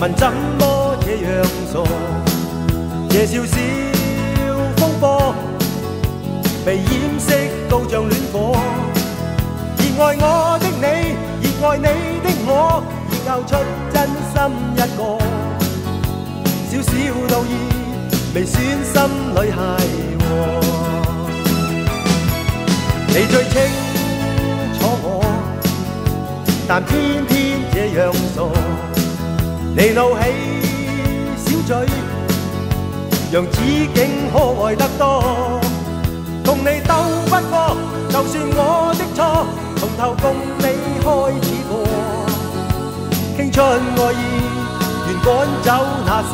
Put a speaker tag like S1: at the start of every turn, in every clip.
S1: 问怎么这样傻？这少少风波，被掩饰到像恋火。热爱我的你，热爱你的我，已交出真心一个。少少道义，未选心里谐和。你最清楚我，但偏偏这样傻。 你怒气小嘴，让紫荆可爱得多。同你斗不过，就算我的错，从头共你开始过。倾出爱意，愿赶走那心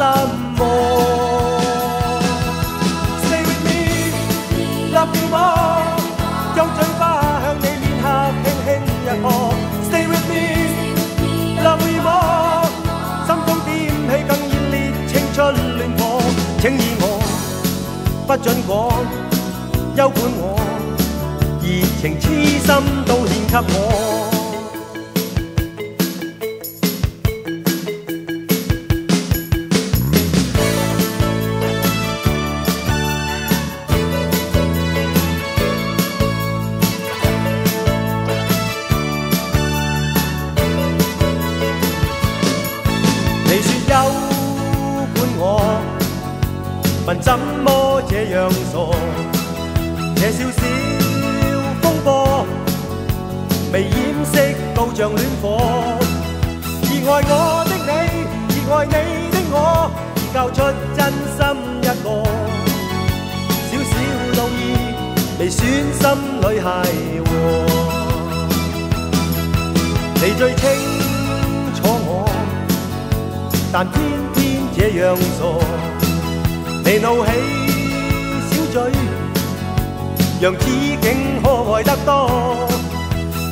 S1: 魔。Stay with me, love me more， 不准讲，休管我热情痴心都献给我。问怎么这样傻？这少少风波，被掩饰到像恋火。热爱我的你，热爱你的我，已交出真心一个。少少道义，未选心里谐和。你最清楚我。但偏偏这样傻。 你怒气小嘴，让此景可爱得多。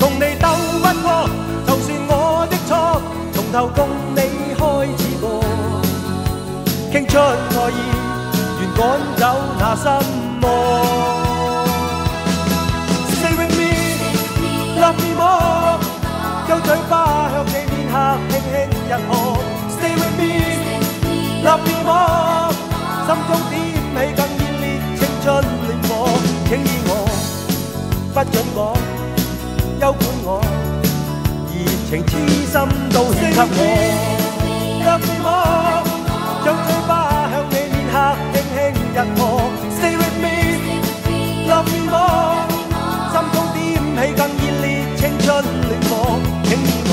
S1: 同你斗不过，就算我的错，从头共你开始过。倾出爱意，愿赶走那心魔。Stay with me, love me more，将嘴巴向你面颊轻轻一扑。Stay with me, love me more， 心中点起更热烈青春恋火。请以我不准讲，休管我热情痴心都献给我。Love me more，将嘴巴向你面颊轻轻一扑。Stay with me，love me more，心中点起更热烈青春恋火。请以我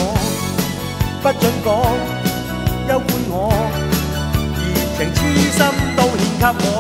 S1: 不准讲。休管我，热情痴心 couple